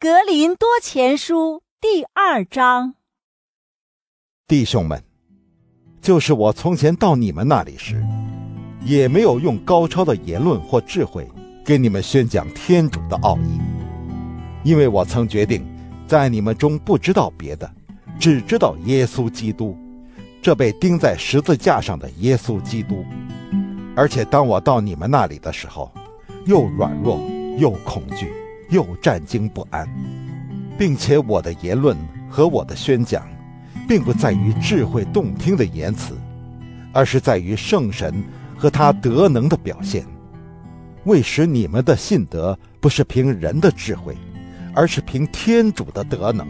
格林多前书第二章，弟兄们，就是我从前到你们那里时，也没有用高超的言论或智慧给你们宣讲天主的奥义，因为我曾决定，在你们中不知道别的，只知道耶稣基督，这被钉在十字架上的耶稣基督。而且当我到你们那里的时候，又软弱又恐惧。又战惊不安，并且我的言论和我的宣讲，并不在于智慧动听的言辞，而是在于圣神和他德能的表现，为使你们的信德不是凭人的智慧，而是凭天主的德能。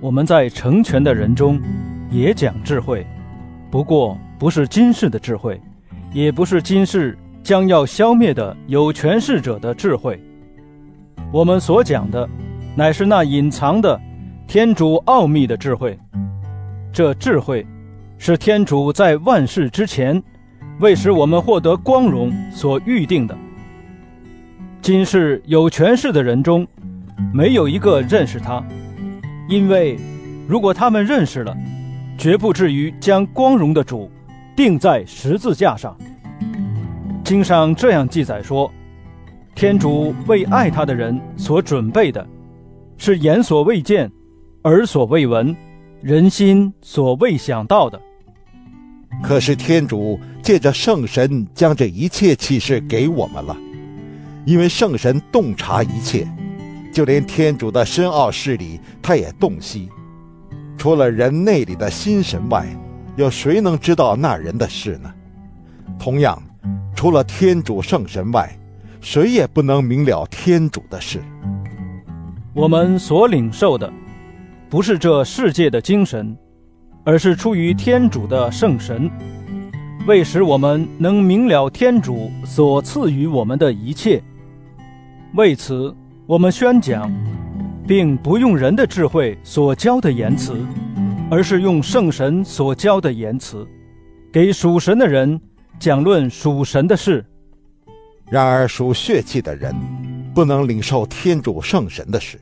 我们在成全的人中也讲智慧，不过不是今世的智慧，也不是今世将要消灭的有权势者的智慧。我们所讲的，乃是那隐藏的天主奥秘的智慧。这智慧，是天主在万世之前，为使我们获得光荣所预定的。今世有权势的人中，没有一个认识他，因为如果他们认识了，绝不至于将光荣的主钉在十字架上。经上这样记载说。天主为爱他的人所准备的，是眼所未见，耳所未闻，人心所未想到的。可是天主借着圣神将这一切启示给我们了，因为圣神洞察一切，就连天主的深奥事理，他也洞悉。除了人内里的心神外，有谁能知道那人的事呢？同样，除了天主圣神外，谁也不能明了天主的事。我们所领受的，不是这世界的精神，而是出于天主的圣神，为使我们能明了天主所赐予我们的一切。为此，我们宣讲，并不用人的智慧所教的言辞，而是用圣神所教的言辞，给属神的人讲论属神的事。然而属血气的人，不能领受天主圣神的事，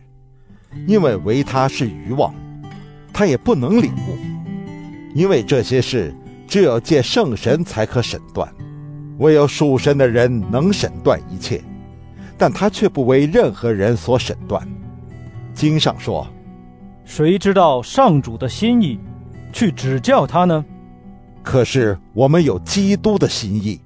因为唯他是愚妄，他也不能领悟，因为这些事只有借圣神才可审断，唯有属神的人能审断一切，但他却不为任何人所审断。经上说：“谁知道上主的心意，去指教他呢？”可是我们有基督的心意。